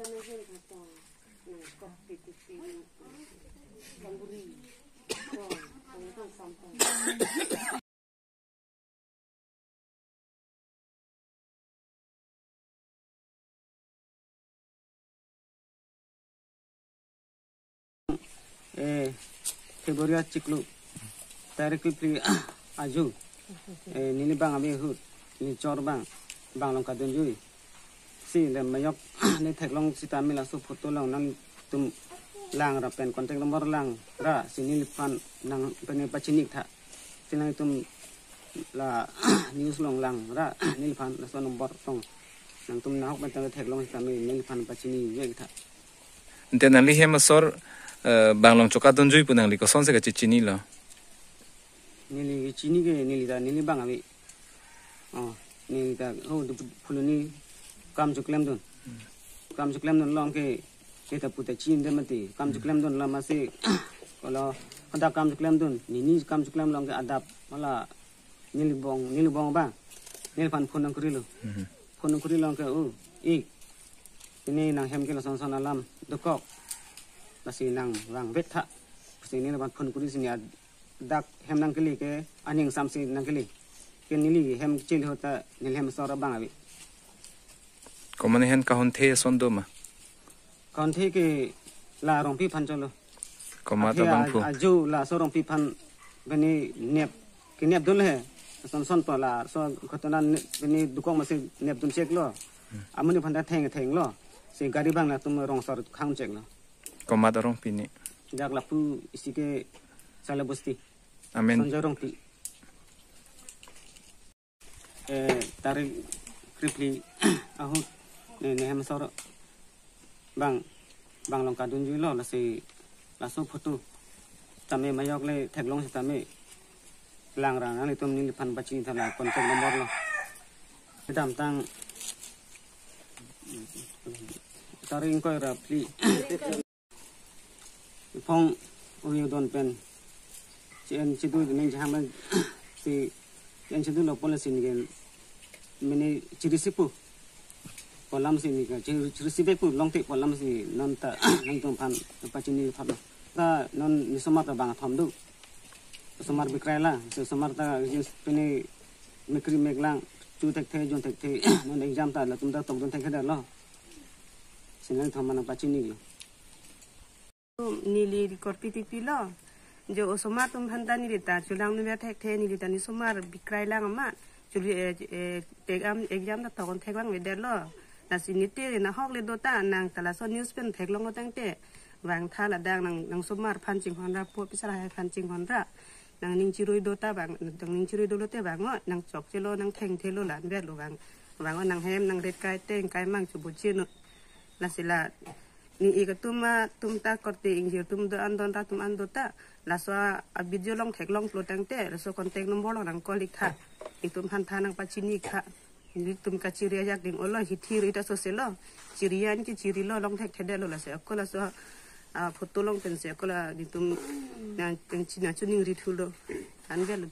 panahin katong ng competitive banguri. So, ang itong sampang. Eh, Februari ciklu tarik pri aju eh nini bang abi hut ni chor bang bang long kadun สิ่งเดมนยกในแท็กลองสิตามิลาสุพุตุลังนั่งตุมลางรับเป็นคอนแทคนัมเบอร์ลางระสินิลพันนั่งเป็นปัจจินิกทะสินังตุมละนิวส์ลงลางระนิลพันนัสนมบอร์ตรงนั่งตุมนาฮกเป็นตั้งแท็กลองสิตามินิลพันปัจจินิเวกทะเดนังลิเฮมาสอร์บางลงชกัดดนจุยปุนังลิก็สอนเสกจิจินิลานิลิจินิเกนิลิตานิลิบังอวิอ๋อนิลิตาโอ้ดูพูดนี่ kam klem don kam chu klem don long ke ke ta puta chin de mati kam chu klem don la ma se kala kada kam chu klem don ni ni kam chu klem long ke adap mala nili bong nili bong ba. Nili pan phun nang kuri lo phun nang kuri long ke u ik ini nang hem ke la son son alam dokok basi nang rang vet tha. Basi ni la pan phun kuri sini dak hem nang kili ke aning samsi nang kili ke nili hem chil hota nil hem sora bang abi có mà hen cả hôn thế son đâu mà còn thế cái là rong phi phan cho lo có à, mà ta bằng phu aju là so rong phi phan bên này nẹp cái nẹp đun hè son son to là so khotona bên này du công mà sẽ nẹp đun check lo ừ. à mình phan ta thèn thèn lo sẽ gari bang là tụm rong sor khang check lo có mà ta rong phi nè giác là phu isi cái sale bosti amen. Son rong phi ờ, tarik kripli ahut à, นี่นี่ให้มันสระบางบางลงการดุนยุ่ยล้อละสิละสุพุตุตามเมมายกเลยแท็กลงสิตามเมลางรางนั่นเลยตัวนี้พันปัจจินทลายคนตกน้ำบอลละตามตั้งตาริงก็รับลีพงอุยดอนเป็นเจนชิดูจะไม่จะทำมันสิเจนชิดูเราปนละสินกันมันนี่จิริสิปุ polam si ni ka ciri sipe pu long te polam si non ta nang tong pan pa chini phat ta non ni somar ta bang thom du somar bikrai la so somar ta jin pene mekri meglang chu tek the jon tek the non exam ta la tum ta tong don tek da lo sinan thom mana pa chini lo नीली रिकॉर्ड पीती पीलो जो सोमार तुम भंता नी देता चुलांग नु बैठे थे नी देता नी सोमार बिक्राई लांग मा चुली एग्जाम एग्जाम ता तगन थेगलांग वेदर लो แต่สินิเตเลยนะฮอกเลโดต้านางแต่ละส่วนนิวส์เป็นเทคลงก็ตั้งแต่วางท่าละดังนางนางสมมาตรพันจิงฮอนระพวพิสลายพันจิงฮอนระนางนิงชิรุยโดต้าบางนางนิงชิรุยโดโลเต้บางว่านางจอกเจโลนางแทงเทโลหลานแวดหลวงบางว่านางแฮมนางเร็ดกายเต้งกายมั่งจุบุชินุลาศิลานี่อีกตุ้มมาตุ้มตากอตีอิงเหียวตุ้มดอันดอนตาตุ้มอันโดตาลาสวาอบิจโยลองแทกลองโปรตังเต้ลาสวาคอนเทนต์นมบอลหลังกอลิกค่ะอีกตุ้มพันทานางปาชินีค่ะ tum ka chiria jak ding olo hi thir ita so selo chirian ki chiri lo long thek thede lo la se ko la so a photo long pen se ko la ni tum na china chuning ri thulo an gel